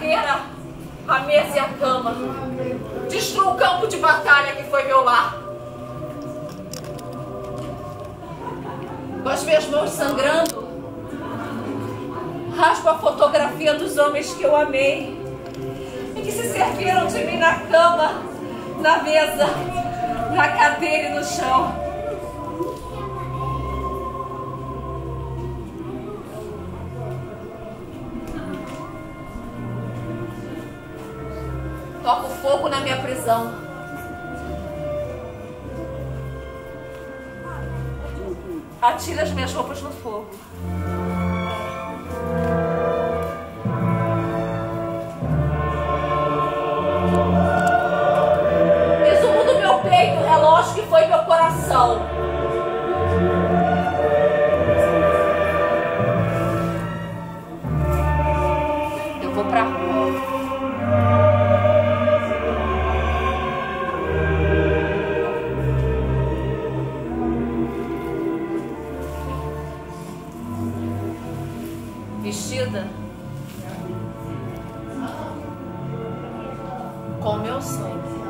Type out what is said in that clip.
cadeira, a mesa e a cama. Destrua o campo de batalha que foi meu lar. Com as minhas mãos sangrando, raspo a fotografia dos homens que eu amei e que se serviram de mim na cama, na mesa, na cadeira e no chão. Toco fogo na minha prisão. Atira as minhas roupas no fogo. Exumo do meu peito o relógio que foi meu coração. Eu vou pra rua. Vestida com meu sonho.